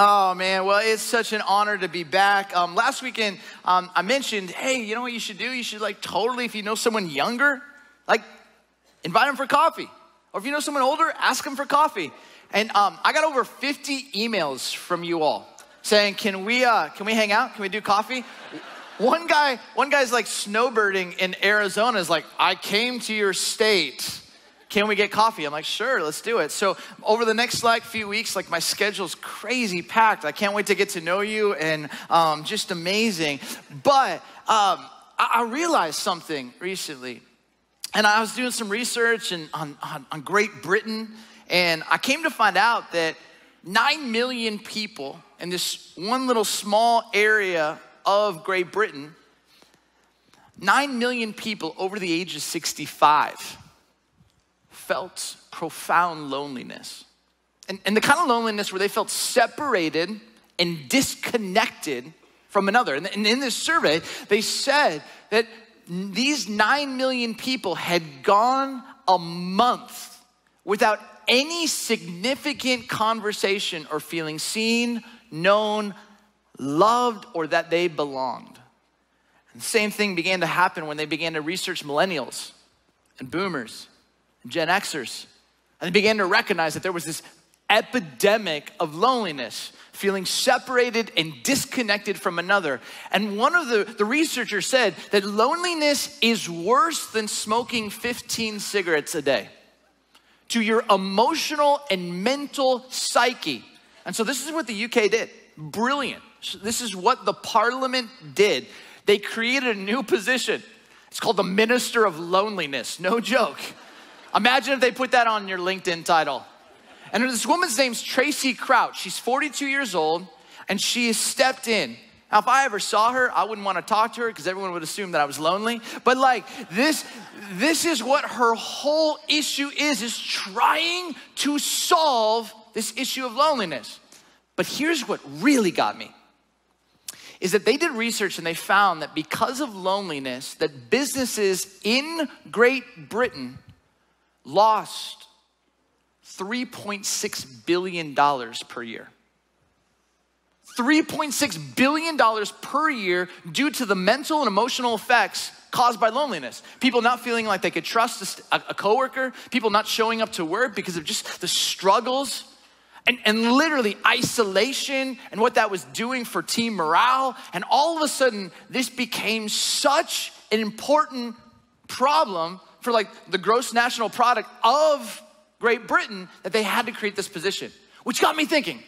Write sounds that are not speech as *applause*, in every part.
Oh man, well, it's such an honor to be back. Um, last weekend, um, I mentioned, hey, you know what you should do? You should like totally, if you know someone younger, like invite them for coffee. Or if you know someone older, ask them for coffee. And um, I got over 50 emails from you all saying, can we, uh, can we hang out? Can we do coffee? one guy, one guy's like snowbirding in Arizona is like, I came to your state can we get coffee? I'm like, sure, let's do it. So over the next like few weeks, like my schedule's crazy packed. I can't wait to get to know you and um, just amazing. But um, I, I, realized something recently, and I was doing some research and on, on, on Great Britain, and I came to find out that nine million people in this one little small area of Great Britain, nine million people over the age of 65 felt profound loneliness. And, and the kind of loneliness where they felt separated and disconnected from another. And, and in this survey, they said that these 9 million people had gone a month without any significant conversation or feeling seen, known, loved, or that they belonged. And the same thing began to happen when they began to research millennials and boomers Gen Xers. And they began to recognize that there was this epidemic of loneliness, feeling separated and disconnected from another. And one of the, the researchers said that loneliness is worse than smoking 15 cigarettes a day to your emotional and mental psyche. And so this is what the UK did. Brilliant. This is what the parliament did. They created a new position. It's called the Minister of Loneliness. No joke. Imagine if they put that on your LinkedIn title. And this woman's name's Tracy Crouch. She's 42 years old and she has stepped in. Now, if I ever saw her, I wouldn't want to talk to her because everyone would assume that I was lonely. But like this, this is what her whole issue is, is trying to solve this issue of loneliness. But here's what really got me is that they did research and they found that because of loneliness, that businesses in Great Britain lost $3.6 billion per year. $3.6 billion per year due to the mental and emotional effects caused by loneliness. People not feeling like they could trust a, a coworker, people not showing up to work because of just the struggles and, and literally isolation and what that was doing for team morale. And all of a sudden, this became such an important problem for like the gross national product of Great Britain that they had to create this position, which got me thinking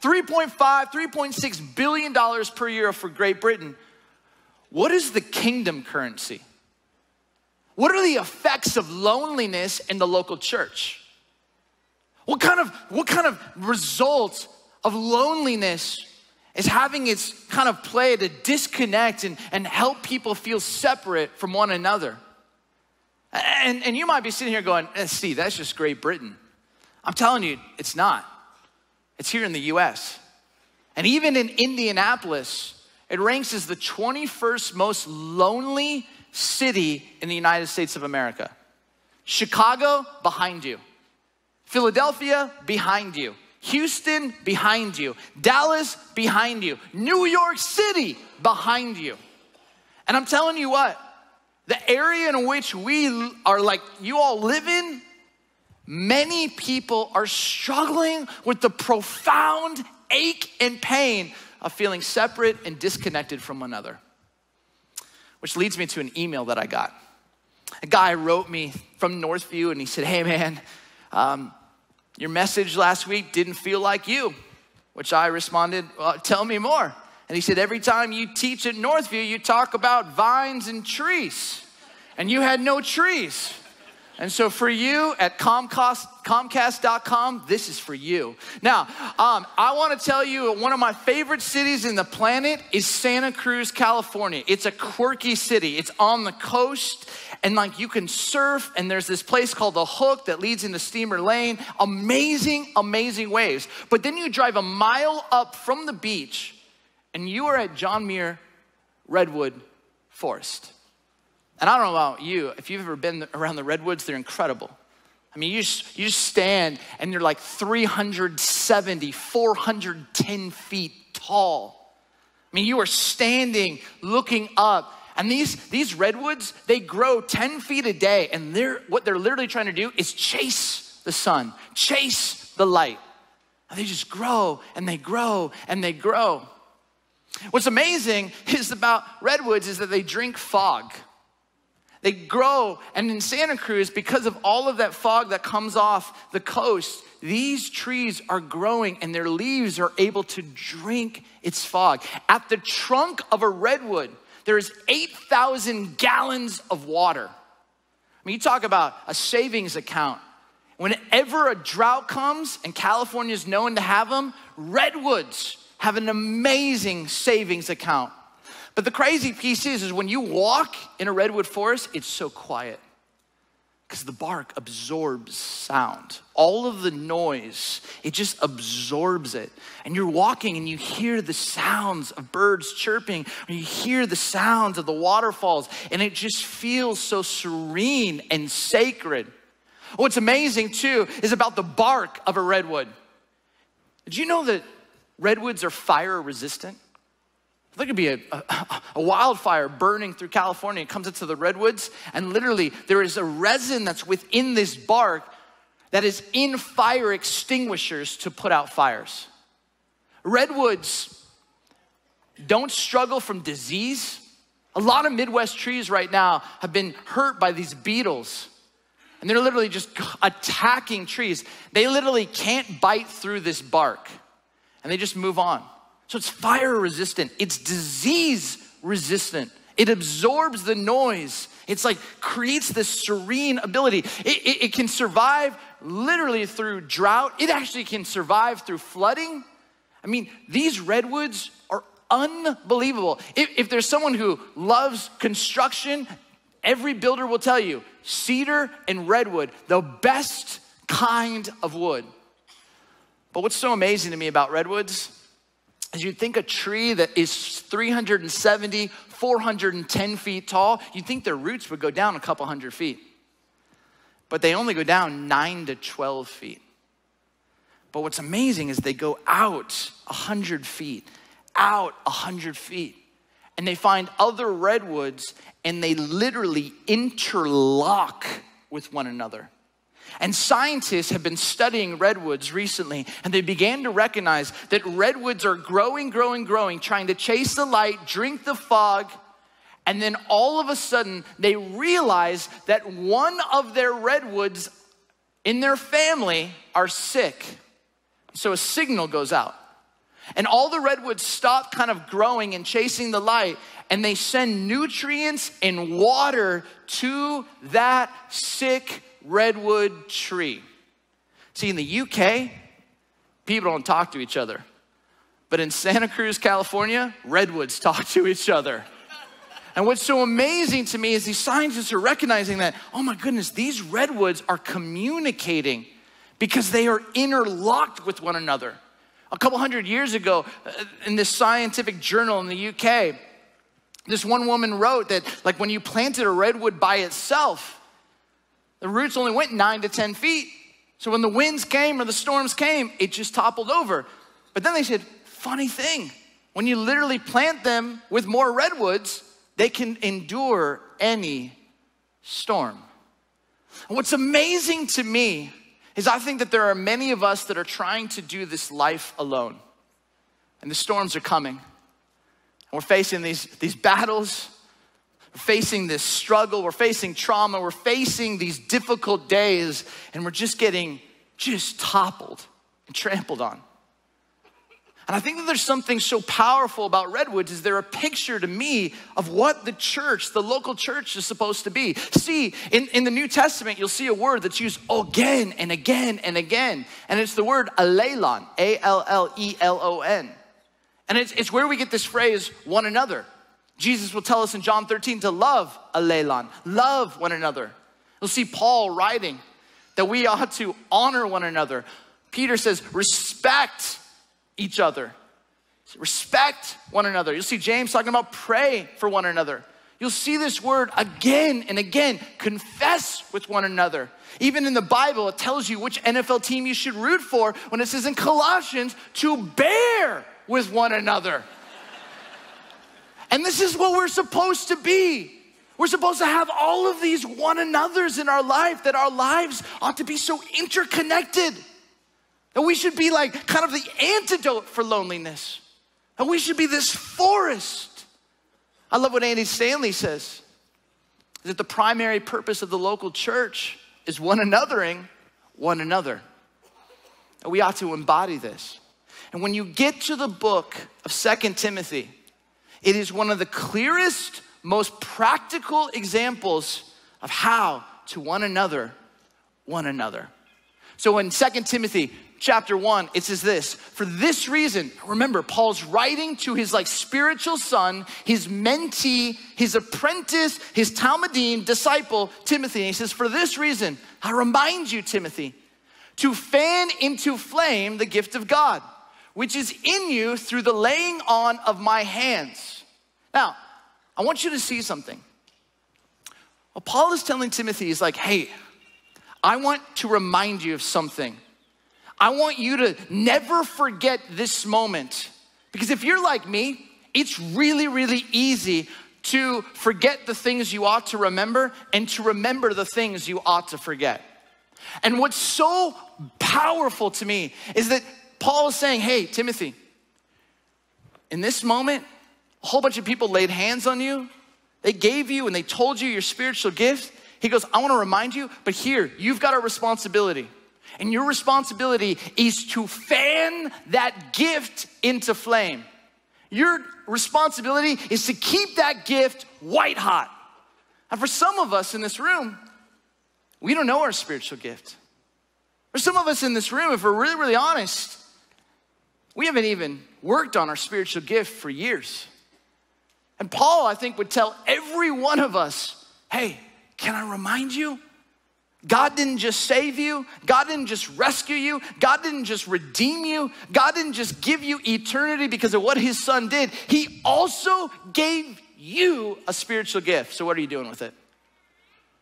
3.5, 3.6 billion dollars per year for Great Britain. What is the kingdom currency? What are the effects of loneliness in the local church? What kind of, what kind of results of loneliness is having its kind of play to disconnect and, and help people feel separate from one another? And, and you might be sitting here going, eh, Steve, that's just Great Britain. I'm telling you, it's not. It's here in the US. And even in Indianapolis, it ranks as the 21st most lonely city in the United States of America. Chicago, behind you. Philadelphia, behind you. Houston, behind you. Dallas, behind you. New York City, behind you. And I'm telling you what, the area in which we are like you all live in, many people are struggling with the profound ache and pain of feeling separate and disconnected from one another. Which leads me to an email that I got. A guy wrote me from Northview and he said, Hey man, um, your message last week didn't feel like you. Which I responded, well, Tell me more. And he said, Every time you teach at Northview, you talk about vines and trees, and you had no trees. And so for you at Comcast, Comcast.com, this is for you. Now, um, I want to tell you one of my favorite cities in the planet is Santa Cruz, California. It's a quirky city. It's on the coast, and like you can surf, and there's this place called the Hook that leads into Steamer Lane. Amazing, amazing waves. But then you drive a mile up from the beach and you are at John Muir Redwood Forest. And I don't know about you, if you've ever been around the redwoods, they're incredible. I mean, you you stand and you're like 300 470, 410 feet tall. I mean, you are standing looking up. And these, these redwoods, they grow 10 feet a day. And they're, what they're literally trying to do is chase the sun, chase the light. And they just grow and they grow and they grow. What's amazing is about redwoods is that they drink fog. They grow, and in Santa Cruz, because of all of that fog that comes off the coast, these trees are growing and their leaves are able to drink its fog. At the trunk of a redwood, there is 8,000 gallons of water. I mean, you talk about a savings account. Whenever a drought comes, and California is known to have them, redwoods have an amazing savings account. But the crazy piece is, is when you walk in a redwood forest, it's so quiet because the bark absorbs sound. All of the noise, it just absorbs it. And you're walking and you hear the sounds of birds chirping, or you hear the sounds of the waterfalls, and it just feels so serene and sacred. What's amazing too is about the bark of a redwood. Did you know that redwoods are fire resistant? There could be a, a, a, wildfire burning through California. It comes into the redwoods, and literally there is a resin that's within this bark that is in fire extinguishers to put out fires. Redwoods don't struggle from disease. A lot of Midwest trees right now have been hurt by these beetles, and they're literally just attacking trees. They literally can't bite through this bark, and they just move on. So it's fire resistant, it's disease resistant. It absorbs the noise. It's like creates this serene ability. It, it, it, can survive literally through drought. It actually can survive through flooding. I mean, these redwoods are unbelievable. If, if there's someone who loves construction, every builder will tell you cedar and redwood, the best kind of wood. But what's so amazing to me about redwoods is you'd think a tree that is 370, 410 feet tall, you'd think their roots would go down a couple hundred feet. But they only go down 9 to 12 feet. But what's amazing is they go out 100 feet, out 100 feet, and they find other redwoods and they literally interlock with one another. And scientists have been studying redwoods recently, and they began to recognize that redwoods are growing, growing, growing, trying to chase the light, drink the fog, and then all of a sudden they realize that one of their redwoods in their family are sick. So a signal goes out. And all the redwoods stop kind of growing and chasing the light, and they send nutrients and water to that sick redwood tree. See, in the UK, people don't talk to each other. But in Santa Cruz, California, redwoods talk to each other. And what's so amazing to me is these scientists are recognizing that, oh my goodness, these redwoods are communicating because they are interlocked with one another. A couple hundred years ago, uh, in this scientific journal in the UK, this one woman wrote that, like, when you planted a redwood by itself, the roots only went nine to 10 feet. So when the winds came or the storms came, it just toppled over. But then they said, funny thing, when you literally plant them with more redwoods, they can endure any storm. And what's amazing to me is I think that there are many of us that are trying to do this life alone. And the storms are coming. And we're facing these, these battles facing this struggle, we're facing trauma, we're facing these difficult days, and we're just getting just toppled and trampled on. And I think that there's something so powerful about redwoods is they're a picture to me of what the church, the local church is supposed to be. See, in, in the New Testament, you'll see a word that's used again and again and again. And it's the word allelon, A-L-L-E-L-O-N. And it's, it's where we get this phrase, one another. Jesus will tell us in John 13 to love allelon, love one another. You'll see Paul writing that we ought to honor one another. Peter says, respect each other. Respect one another. You'll see James talking about pray for one another. You'll see this word again and again confess with one another. Even in the Bible, it tells you which NFL team you should root for when it says in Colossians to bear with one another. And this is what we're supposed to be. We're supposed to have all of these one another's in our life, that our lives ought to be so interconnected. That we should be like kind of the antidote for loneliness. And we should be this forest. I love what Andy Stanley says that the primary purpose of the local church is one anothering one another. And we ought to embody this. And when you get to the book of Second Timothy, it is one of the clearest, most practical examples of how to one another, one another. So in Second Timothy chapter 1, it says this For this reason, remember, Paul's writing to his like spiritual son, his mentee, his apprentice, his talmidim disciple, Timothy. And he says, For this reason, I remind you, Timothy, to fan into flame the gift of God, which is in you through the laying on of my hands. Now, I want you to see something. What Paul is telling Timothy is like, hey, I want to remind you of something. I want you to never forget this moment. Because if you're like me, it's really, really easy to forget the things you ought to remember and to remember the things you ought to forget. And what's so powerful to me is that Paul is saying, hey, Timothy, in this moment, a whole bunch of people laid hands on you. They gave you and they told you your spiritual gift. He goes, I wanna remind you, but here, you've got a responsibility. And your responsibility is to fan that gift into flame. Your responsibility is to keep that gift white hot. And for some of us in this room, we don't know our spiritual gift. For some of us in this room, if we're really, really honest, we haven't even worked on our spiritual gift for years. And Paul, I think, would tell every one of us hey, can I remind you? God didn't just save you. God didn't just rescue you. God didn't just redeem you. God didn't just give you eternity because of what his son did. He also gave you a spiritual gift. So, what are you doing with it?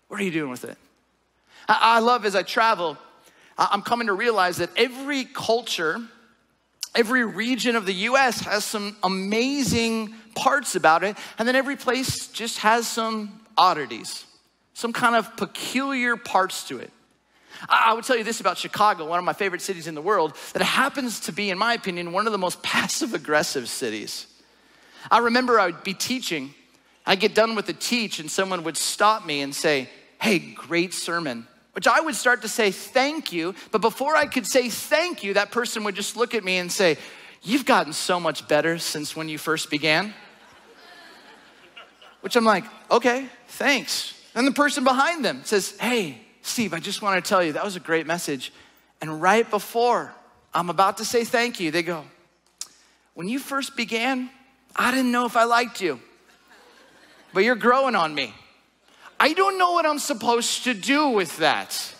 What are you doing with it? I, love as I travel, I'm coming to realize that every culture, every region of the US has some amazing parts about it, and then every place just has some oddities some kind of peculiar parts to it. I would tell you this about Chicago, one of my favorite cities in the world, that happens to be, in my opinion, one of the most *laughs* passive aggressive cities. I remember I would be teaching, I'd get done with the teach, and someone would stop me and say, Hey, great sermon. Which I would start to say thank you, but before I could say thank you, that person would just look at me and say, You've gotten so much better since when you first began. Which I'm like, Okay, thanks. And the person behind them says, Hey, Steve, I just want to tell you that was a great message. And right before I'm about to say thank you, they go, When you first began, I didn't know if I liked you, but you're growing on me. I don't know what I'm supposed to do with that.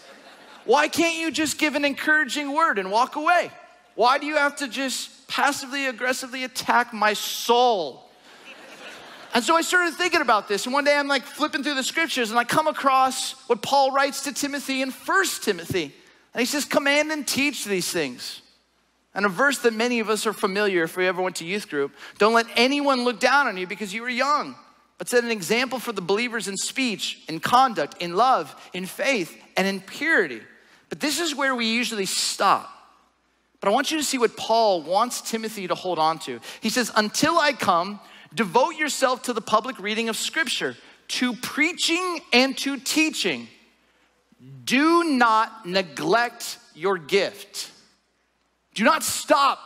Why can't you just give an encouraging word and walk away? Why do you have to just passively aggressively attack my soul? And so I started thinking about this. And one day I'm like flipping through the scriptures and I come across what Paul writes to Timothy in First Timothy. And he says, Command and teach these things. And a verse that many of us are familiar if we ever went to youth group don't let anyone look down on you because you were young, but set an example for the believers in speech, in conduct, in love, in faith, and in purity. But this is where we usually stop. But I want you to see what Paul wants Timothy to hold on to. He says, Until I come, Devote yourself to the public reading of Scripture, to preaching and to teaching. Do not neglect your gift. Do not stop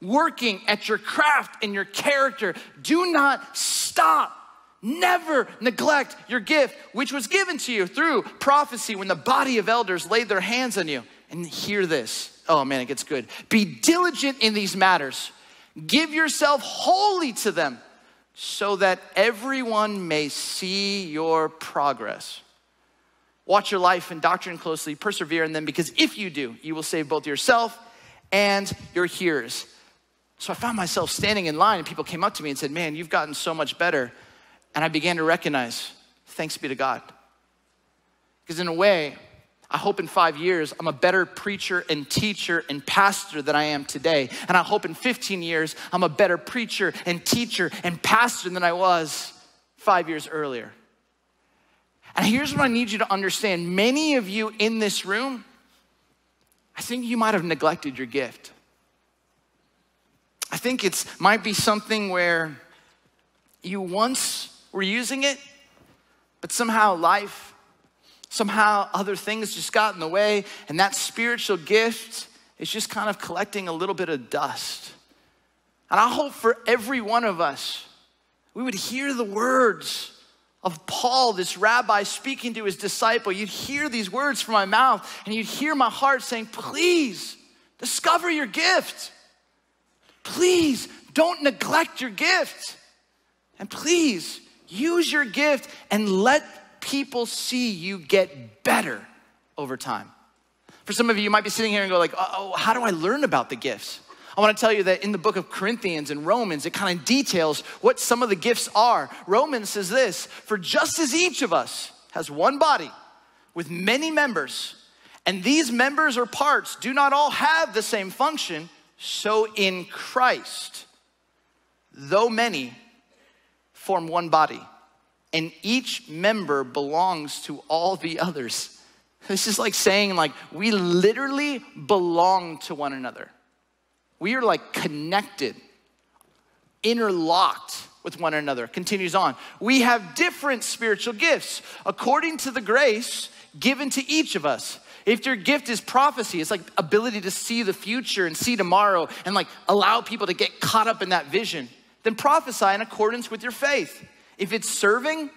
working at your craft and your character. Do not stop. Never neglect your gift, which was given to you through prophecy when the body of elders laid their hands on you. And hear this. Oh man, it gets good. Be diligent in these matters. Give yourself wholly to them so that everyone may see your progress. Watch your life and doctrine closely, persevere in them, because if you do, you will save both yourself and your hearers. So I found myself standing in line, and people came up to me and said, Man, you've gotten so much better. And I began to recognize, thanks be to God. Because in a way, I hope in five years I'm a better preacher and teacher and pastor than I am today. And I hope in 15 years I'm a better preacher and teacher and pastor than I was five years earlier. And here's what I need you to understand many of you in this room, I think you might have neglected your gift. I think it might be something where you once were using it, but somehow life Somehow other things just got in the way, and that spiritual gift is just kind of collecting a little bit of dust. And I hope for every one of us, we would hear the words of Paul, this rabbi speaking to his disciple. You'd hear these words from my mouth, and you'd hear my heart saying, Please discover your gift. Please don't neglect your gift. And please use your gift and let people see you get better over time. For some of you, you might be sitting here and go like, oh, how do I learn about the gifts? I want to tell you that in the book of Corinthians and Romans, it kind of details what some of the gifts are. Romans says this For just as each of us has one body with many members, and these members or parts do not all have the same function, so in Christ, though many form one body and each member belongs to all the others. This is like saying like we literally belong to one another. We are like connected, interlocked with one another. Continues on. We have different spiritual gifts according to the grace given to each of us. If your gift is prophecy, it's like ability to see the future and see tomorrow and like allow people to get caught up in that vision, then prophesy in accordance with your faith. If it's serving,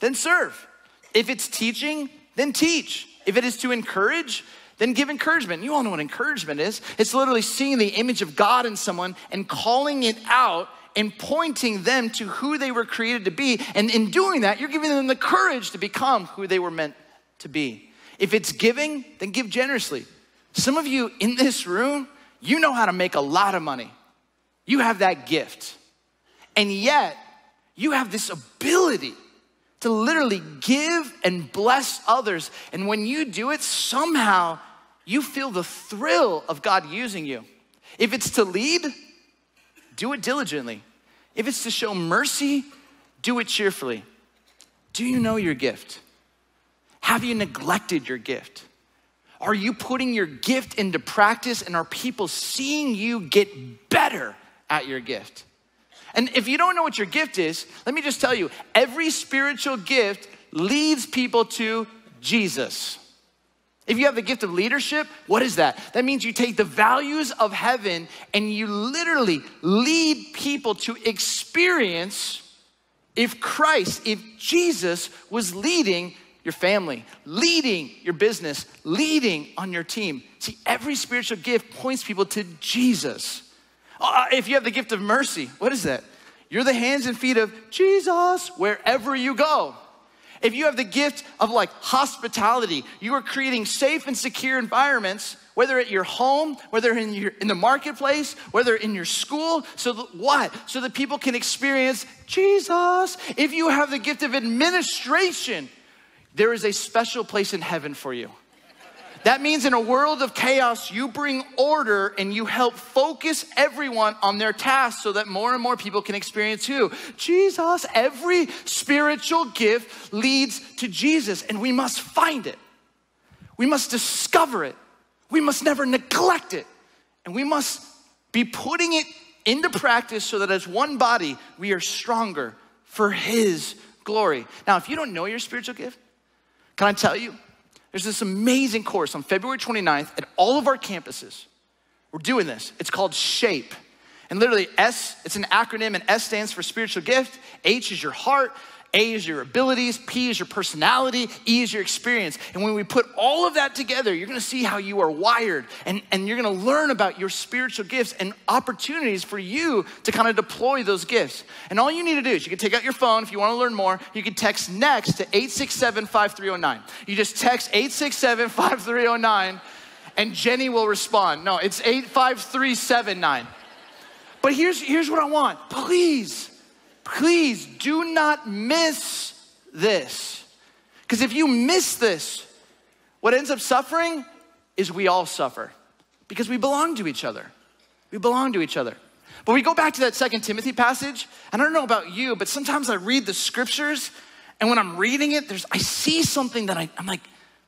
then serve. If it's teaching, then teach. If it is to encourage, then give encouragement. You all know what encouragement is. It's literally seeing the image of God in someone and calling it out and pointing them to who they were created to be. And in doing that, you're giving them the courage to become who they were meant to be. If it's giving, then give generously. Some of you in this room, you know how to make a lot of money. You have that gift. And yet, you have this ability to literally give and bless others. And when you do it, somehow you feel the thrill of God using you. If it's to lead, do it diligently. If it's to show mercy, do it cheerfully. Do you know your gift? Have you neglected your gift? Are you putting your gift into practice and are people seeing you get better at your gift? And if you don't know what your gift is, let me just tell you every spiritual gift leads people to Jesus. If you have the gift of leadership, what is that? That means you take the values of heaven and you literally lead people to experience if Christ, if Jesus was leading your family, leading your business, leading on your team. See, every spiritual gift points people to Jesus. Uh, if you have the gift of mercy, what is that? You're the hands and feet of Jesus wherever you go. If you have the gift of like hospitality, you are creating safe and secure environments, whether at your home, whether in your in the marketplace, whether in your school, so that what? So that people can experience Jesus. If you have the gift of administration, there is a special place in heaven for you. That means in a world of chaos, you bring order and you help focus everyone on their task so that more and more people can experience who? Jesus. Every spiritual gift leads to Jesus, and we must find it. We must discover it. We must never neglect it. And we must be putting it into practice so that as one body, we are stronger for His glory. Now, if you don't know your spiritual gift, can I tell you? There's this amazing course on February 29th at all of our campuses. We're doing this. It's called SHAPE. And literally, S, it's an acronym, and S stands for spiritual gift, H is your heart, a is your abilities, P is your personality, E is your experience. And when we put all of that together, you're gonna see how you are wired and, and you're gonna learn about your spiritual gifts and opportunities for you to kind of deploy those gifts. And all you need to do is you can take out your phone if you wanna learn more, you can text next to 867 5309. You just text 867 5309 and Jenny will respond. No, it's 85379. But here's, here's what I want. Please Please do not miss this. Because if you miss this, what ends up suffering is we all suffer because we belong to each other. We belong to each other. But we go back to that second Timothy passage, and I don't know about you, but sometimes I read the scriptures, and when I'm reading it, there's I see something that I, I'm like,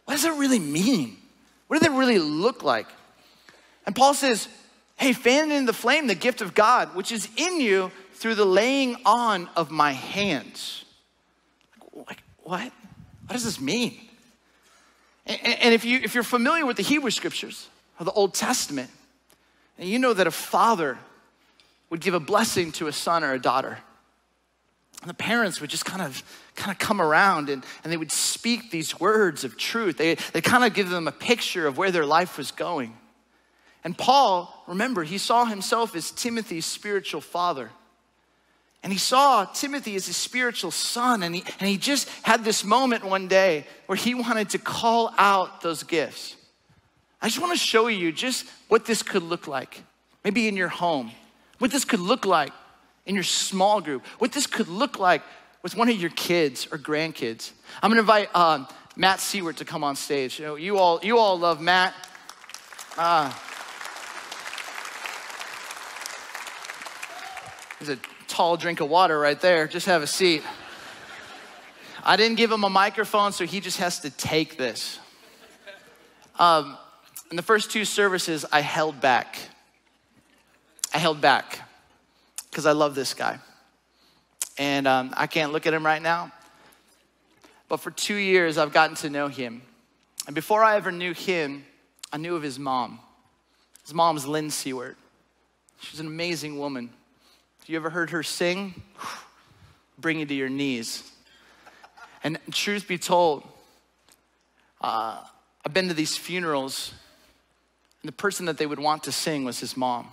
what does it really mean? What does it really look like? And Paul says, hey, fan in the flame the gift of God, which is in you through the laying on of my hands. Like, what? What does this mean? And, and if, you, if you're familiar with the Hebrew scriptures or the Old Testament, and you know that a father would give a blessing to a son or a daughter. And the parents would just kind of kind of come around and, and they would speak these words of truth. They, they kind of give them a picture of where their life was going. And Paul, remember, he saw himself as Timothy's spiritual father. And he saw Timothy as his spiritual son. And he, and he just had this moment one day where he wanted to call out those gifts. I just want to show you just what this could look like. Maybe in your home, what this could look like in your small group, what this could look like with one of your kids or grandkids. I'm gonna invite uh, Matt Seward to come on stage. You, know, you, all, you all love Matt. Uh, there's a tall drink of water right there. Just have a seat. I didn't give him a microphone, so he just has to take this. Um, in the first two services, I held back. I held back because I love this guy. And um, I can't look at him right now. But for two years, I've gotten to know him. And before I ever knew him, I knew of his mom. His mom's Lynn Seward. She's an amazing woman. You ever heard her sing? Bring you to your knees. And truth be told, uh, I've been to these funerals, and the person that they would want to sing was his mom.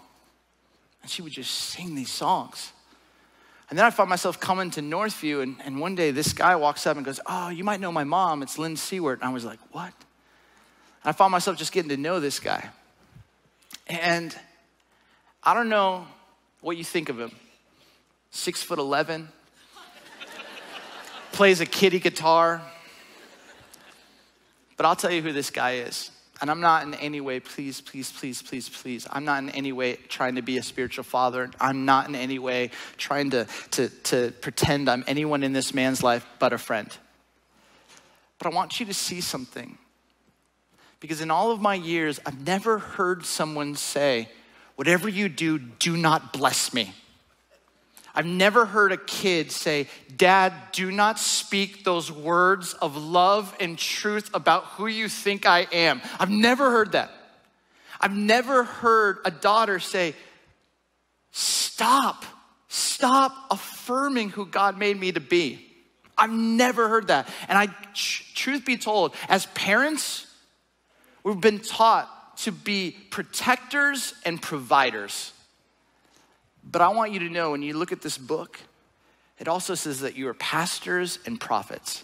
And she would just sing these songs. And then I found myself coming to Northview, and, and one day this guy walks up and goes, Oh, you might know my mom. It's Lynn Seward. And I was like, What? And I found myself just getting to know this guy. And I don't know what you think of him. Six foot 11, plays a kiddie guitar. But I'll tell you who this guy is. And I'm not in any way, please, please, please, please, please. I'm not in any way trying to be a spiritual father. I'm not in any way trying to, to, to pretend I'm anyone in this man's life but a friend. But I want you to see something. Because in all of my years, I've never heard someone say, Whatever you do, do not bless me. I've never heard a kid say, Dad, do not speak those words of love and truth about who you think I am. I've never heard that. I've never heard a daughter say, Stop, stop affirming who God made me to be. I've never heard that. And I, truth be told, as parents, we've been taught to be protectors and providers. But I want you to know when you look at this book, it also says that you are pastors and prophets.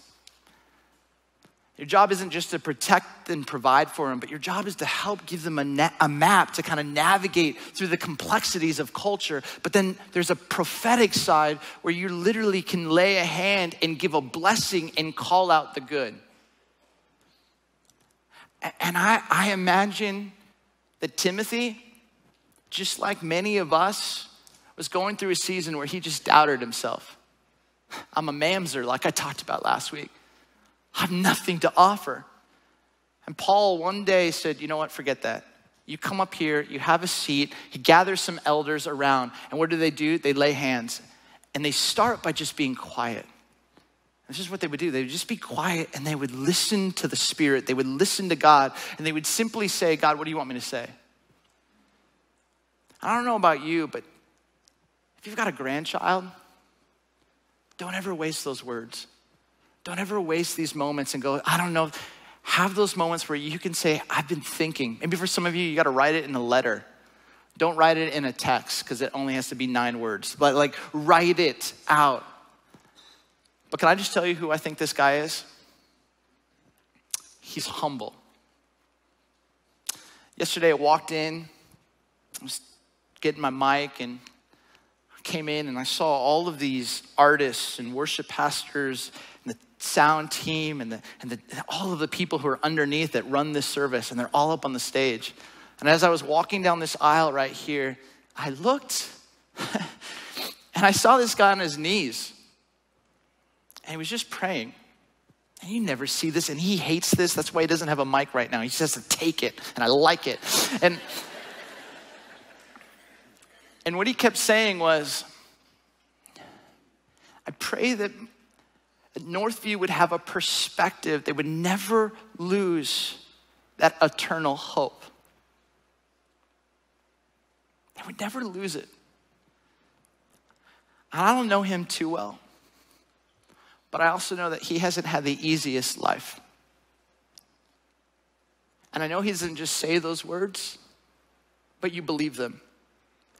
Your job isn't just to protect and provide for them, but your job is to help give them a, na- a, map to kind of navigate through the complexities of culture. But then there's a prophetic side where you literally can lay a hand and give a blessing and call out the good. And I, I imagine that Timothy, just like many of us, was going through a season where he just doubted himself. I'm a mamzer, like I talked about last week. I have nothing to offer. And Paul one day said, You know what? Forget that. You come up here, you have a seat. He gathers some elders around. And what do they do? They lay hands. And they start by just being quiet. This is what they would do. They would just be quiet and they would listen to the Spirit. They would listen to God and they would simply say, God, what do you want me to say? I don't know about you, but if you've got a grandchild, don't ever waste those words. Don't ever waste these moments and go, I don't know. Have those moments where you can say, I've been thinking. Maybe for some of you, you got to write it in a letter. Don't write it in a text because it only has to be nine words, but like write it out. But can I just tell you who I think this guy is? He's humble. Yesterday, I walked in, I was getting my mic, and I came in and I saw all of these artists and worship pastors and the sound team and, the, and the, all of the people who are underneath that run this service, and they're all up on the stage. And as I was walking down this aisle right here, I looked *laughs* and I saw this guy on his knees. And he was just praying. And you never see this, and he hates this. That's why he doesn't have a mic right now. He just has to take it, and I like it. And and what he kept saying was, I pray that Northview would have a perspective, they would never lose that eternal hope. They would never lose it. I don't know him too well, but I also know that he hasn't had the easiest life. And I know he doesn't just say those words, but you believe them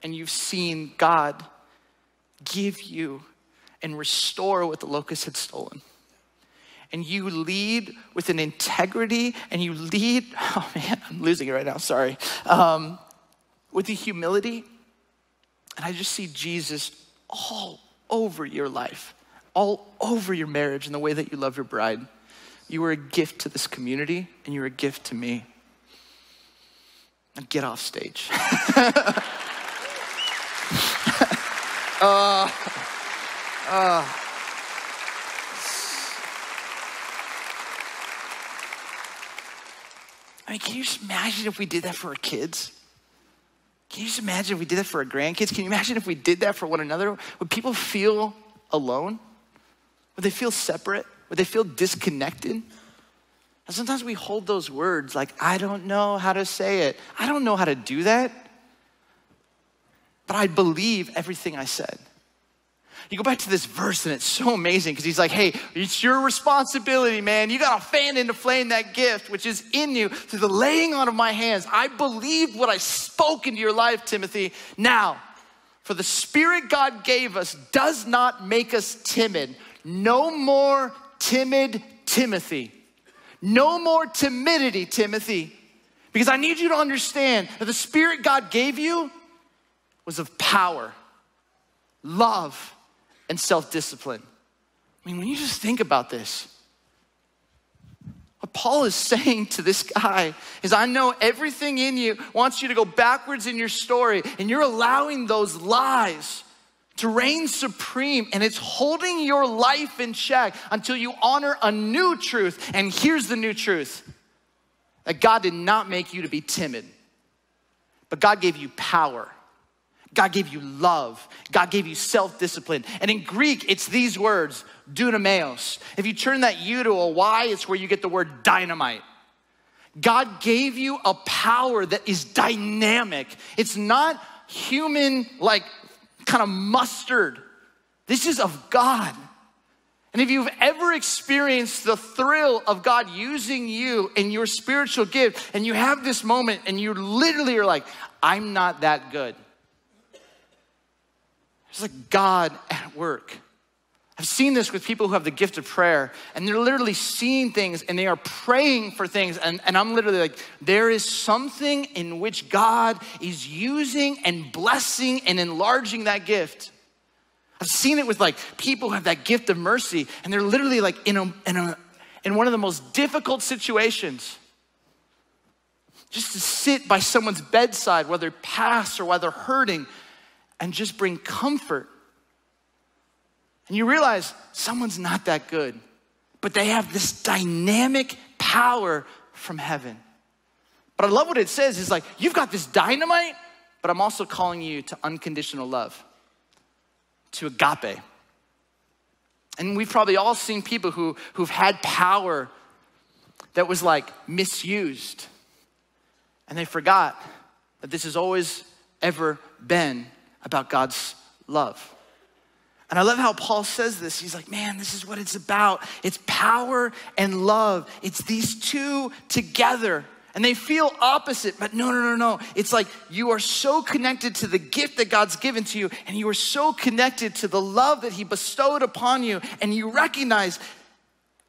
and you've seen God give you and restore what the locust had stolen. And you lead with an integrity and you lead, *laughs* oh man, I'm losing it right now, sorry, um, with the humility. And I just see Jesus all over your life, all over your marriage and the way that you love your bride. You are a gift to this community and you're a gift to me. And get off stage. Uh, *laughs* uh. I mean, can you just imagine if we did that for our kids? Can you just imagine if we did that for our grandkids? Can you imagine if we did that for one another? Would people feel alone? Would they feel separate? Would they feel disconnected? And sometimes we hold those words like, I don't know how to say it. I don't know how to do that but I believe everything I said. You go back to this verse and it's so amazing because he's like, hey, it's your responsibility, man. You got to fan into flame that gift which is in you through the laying on of my hands. I believe what I spoke into your life, Timothy. Now, for the spirit God gave us does not make us timid. No more timid Timothy. No more timidity, Timothy. Because I need you to understand that the spirit God gave you was of power, love, and self discipline. I mean, when you just think about this, what Paul is *laughs* saying to this guy is I know everything in you wants you to go backwards in your story, and you're allowing those lies to reign supreme, and it's holding your life in check until you honor a new truth. And here's the new truth that God did not make you to be timid, but God gave you power God gave you love. God gave you self discipline. And in Greek, it's these words, dunameos. If you turn that U to a Y, it's where you get the word dynamite. God gave you a power that is dynamic. It's not human, like kind of mustard. This is of God. And if you've ever experienced the thrill of God using you in your spiritual gift, and you have this moment and you literally are like, I'm not that good. It's like God at work. I've seen this with people who have the gift of prayer, and they're literally seeing things and they are praying for things. And, and I'm literally like, there is something in which God is using and blessing and enlarging that gift. I've seen it with like people who have that gift of mercy, and they're literally like in, a, in, a, in one of the most difficult situations. Just to sit by someone's bedside, whether past or whether hurting, and just bring comfort. And you realize someone's not that good, but they have this dynamic power from heaven. But I love what it says is like, you've got this dynamite, but I'm also calling you to unconditional love, to agape. And we've probably all seen people who, who've had power that was like misused. And they forgot that this has always ever been about God's love. And I love how Paul says this. He's like, man, this is what it's about. It's power and love. It's these two together. And they feel opposite, but no, no, no, no. It's like you are so connected to the gift that God's given to you, and you are so connected to the love that He bestowed upon you, and you recognize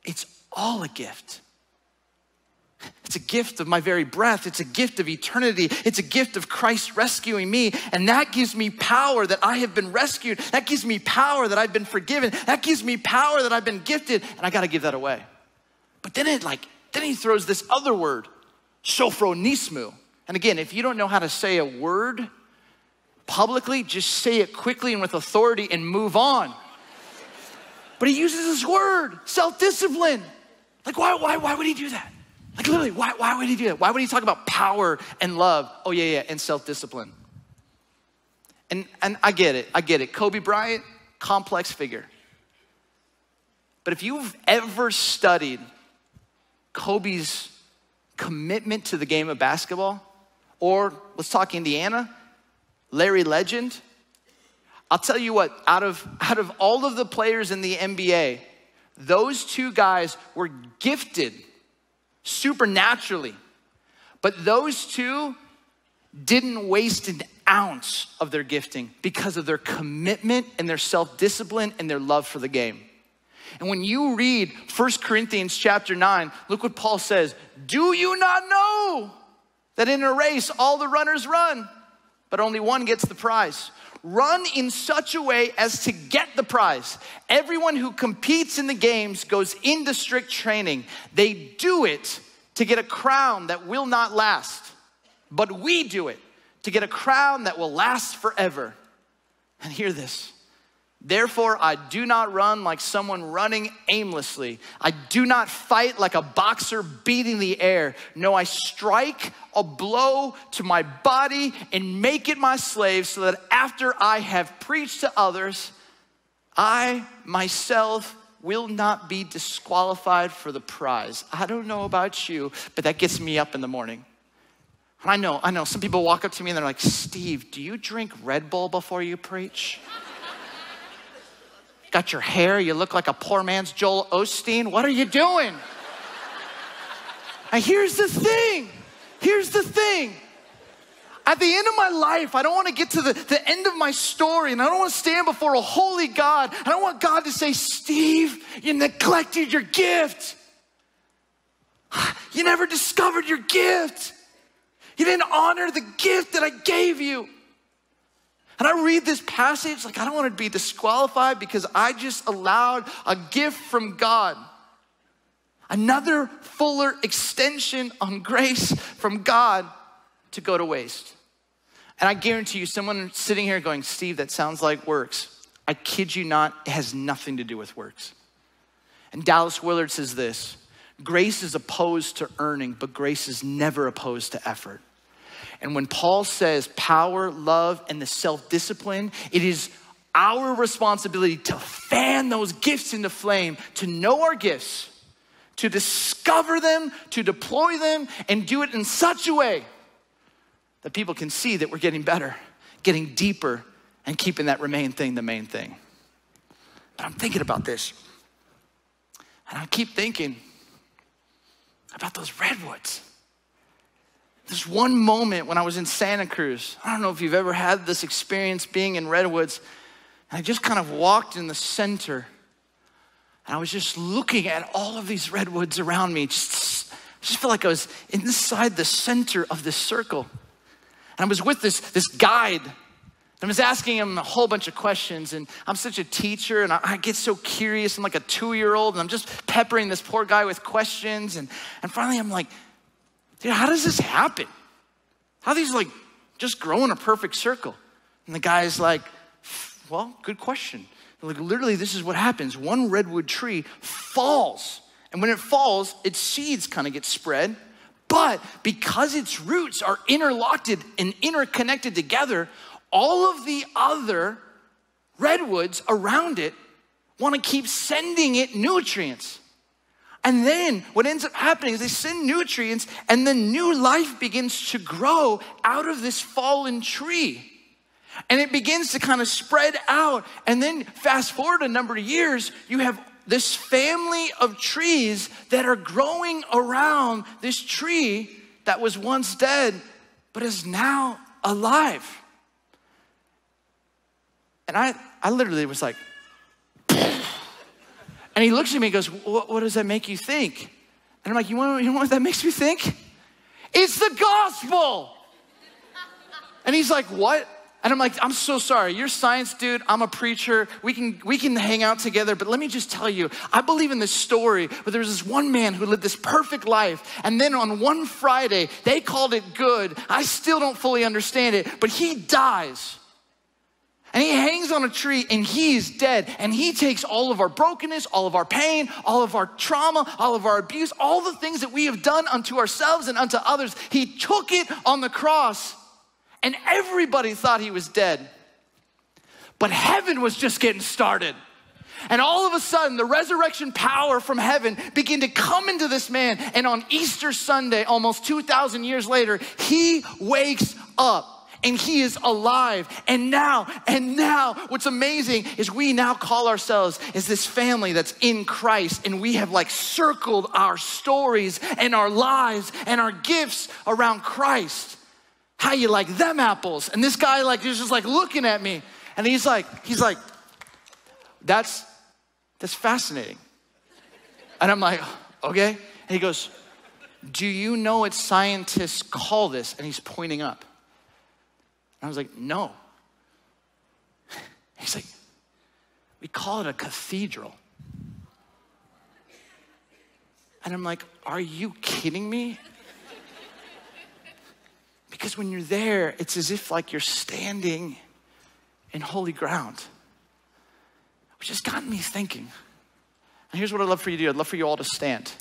it's all a gift. It's a gift of my very breath. It's a gift of eternity. It's a gift of Christ rescuing me. And that gives me power that I have been rescued. That gives me power that I've been forgiven. That gives me power that I've been gifted. And I got to give that away. But then it like, then he throws this other word, sophronismou. And again, if you don't know how to say a word publicly, just say it quickly and with authority and move on. But he uses this word, self discipline. Like, why, why, why would he do that? Like, literally, why, why would he do that? Why would he talk about power and love? Oh, yeah, yeah, and self discipline. And, and I get it, I get it. Kobe Bryant, complex figure. But if you've ever studied Kobe's commitment to the game of basketball, or let's talk Indiana, Larry Legend, I'll tell you what, out of, out of all of the players in the NBA, those two guys were gifted supernaturally. But those two didn't waste an ounce of their gifting because of their commitment and their self-discipline and their love for the game. And when you read 1 Corinthians chapter 9, look what Paul says, "Do you not know that in a race all the runners run, but only one gets the prize?" Run in such a way as to get the prize. Everyone who competes in the games goes into strict training. They do it to get a crown that will not last, but we do it to get a crown that will last forever. And hear this Therefore, I do not run like someone running aimlessly. I do not fight like a boxer beating the air. No, I strike a blow to my body and make it my slave so that after I have preached to others, I myself will not be disqualified for the prize. I don't know about you, but that gets me up in the morning. I know, I know, some people walk up to me and they're like, Steve, do you drink Red Bull before you preach? Got your hair, you look like a poor man's Joel Osteen. What are you doing? and here's the thing here's the thing. At the end of my life, I don't want to get to the, the end of my story and I don't want to stand before a holy God. I don't want God to say, Steve, you neglected your gift. You never discovered your gift. You didn't honor the gift that I gave you. And I read this passage like I don't want to be disqualified because I just allowed a gift from God. Another fuller extension on grace from God to go to waste. And I guarantee you, someone sitting here going, Steve, that sounds like works. I kid you not, it has nothing to do with works. And Dallas Willard says this grace is opposed to earning, but grace is never opposed to effort. And when Paul says power, love, and the self discipline, it is our responsibility to fan those gifts into flame, to know our gifts, to discover them, to deploy them, and do it in such a way that people can see that we're getting better, getting deeper, and keeping that remain thing the main thing. But I'm thinking about this, and I keep thinking about those redwoods. This one moment when I was in Santa Cruz, I don't know if you've ever had this experience being in Redwoods, and I just kind of walked in the center, and I was just looking at all of these redwoods around me. Just, just felt like I was inside the center of this circle. And I was with this, this guide. And I was asking him a whole bunch of questions, and I'm such a teacher, and I, I get so curious. I'm like a two year old, and I'm just peppering this poor guy with questions. And, and finally, I'm like, dude, how does this happen? How these like just grow in a perfect circle? And the guy's like, well, good question. Like literally, this is what happens. One redwood tree falls, and when it falls, its seeds kind of get spread. But because its roots are interlocked and interconnected together, all of the other redwoods around it want to keep sending it nutrients. And then what ends up happening is they send nutrients, and then new life begins to grow out of this fallen tree. And it begins to kind of spread out. And then, fast forward a number of years, you have this family of trees that are growing around this tree that was once dead, but is now alive. And I, I literally was like, and he looks at me and goes, what, does that make you think? And I'm like, you know, you what that makes me think? It's the gospel. And he's like, what? And I'm like, I'm so sorry. You're science dude. I'm a preacher. We can we can hang out together. But let me just tell you, I believe in this story. But was this one man who lived this perfect life, and then on one Friday they called it good. I still don't fully understand it, but he dies. And he hangs on a tree and he is dead. And he takes all of our brokenness, all of our pain, all of our trauma, all of our abuse, all the things that we have done unto ourselves and unto others. He took it on the cross and everybody thought he was dead. But heaven was just getting started. And all of a sudden, the resurrection power from heaven began to come into this man. And on Easter Sunday, almost 2,000 years later, he wakes up and he is alive. And now, and now, what's amazing is we now call ourselves as this family that's in Christ, and we have like circled our stories and our lives and our gifts around Christ how you like them apples? And this guy like is just like looking at me. And he's like, he's like, that's that's fascinating. And I'm like, okay. And he goes, Do you know what scientists call this? And he's pointing up. I was like, No. *laughs* He's like, We call it a cathedral. And I'm like, Are you kidding me? *laughs* Because when you're there, it's as if like you're standing in holy ground, which has gotten me thinking. And here's what I'd love for you to do I'd love for you all to stand.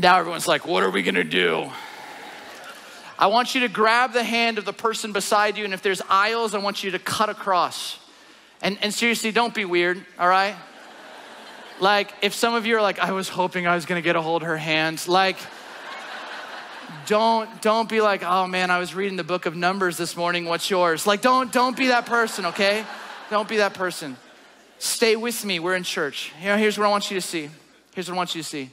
Now everyone's like, what are we gonna do? I want you to grab the hand of the person beside you, and if there's aisles, I want you to cut across. And, and seriously, don't be weird, all right? Like, if some of you are like, I was hoping I was gonna get a hold of her hand, like, don't don't be like oh man i was reading the book of numbers this morning what's yours? Like don't don't be that person okay? Don't be that person. Stay with me we're in church. Here, here's what i want you to see. Here's what i want you to see.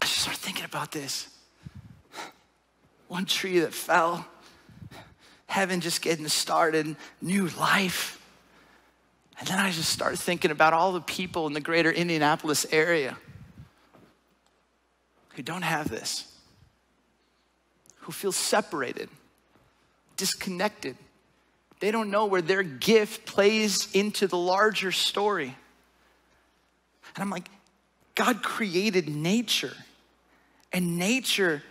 I just started thinking about this one tree that fell heaven just getting started new life and then i just started thinking about all the people in the greater indianapolis area who don't have this, who feel separated, disconnected. They don't know where their gift plays into the larger story. And I'm like, God created nature, and nature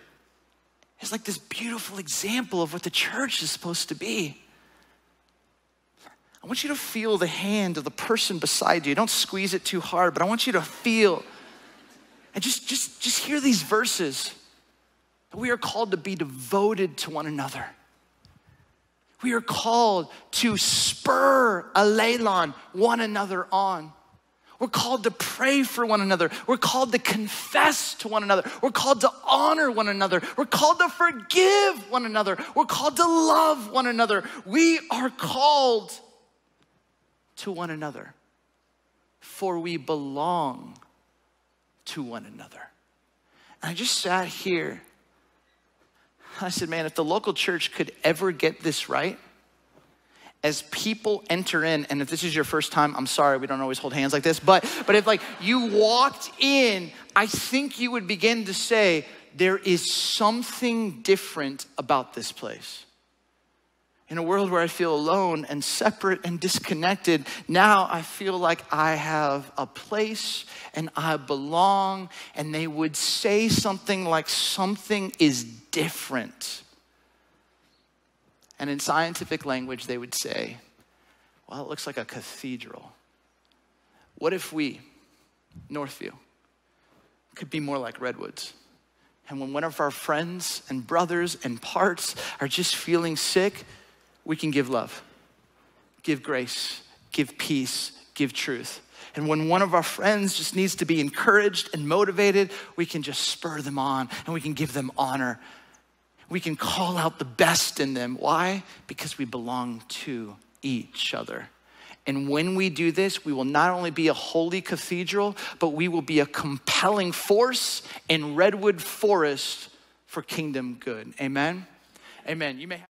is like this beautiful example of what the church is supposed to be. I want you to feel the hand of the person beside you. Don't squeeze it too hard, but I want you to feel and just, just, just hear these verses. We are called to be devoted to one another. We are called to spur a eilon one another on. We're called to pray for one another. We're called to confess to one another. We're called to honor one another. We're called to forgive one another. We're called to love one another. We are called to one another, for we belong to one another. And I just sat here. I said, man, if the local church could ever get this right, as people enter in, and if this is your first time, I'm sorry, we don't always hold hands like this, but but if like you walked in, I think you would begin to say, there is something different about this place in a world where I feel alone and separate and disconnected, now I feel like I have a place and I belong. And they would say something like, something is different. And in scientific language, they would say, well, it looks like a cathedral. What if we, Northview, could be more like Redwoods? And when one of our friends and brothers and parts are just feeling sick, we can give love, give grace, give peace, give truth. And when one of our friends just needs to be encouraged and motivated, we can just spur them on and we can give them honor. We can call out the best in them. Why? Because we belong to each other. And when we do this, we will not only be a holy cathedral, but we will be a compelling force in Redwood Forest for kingdom good. Amen? Amen. You may